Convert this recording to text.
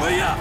可以啊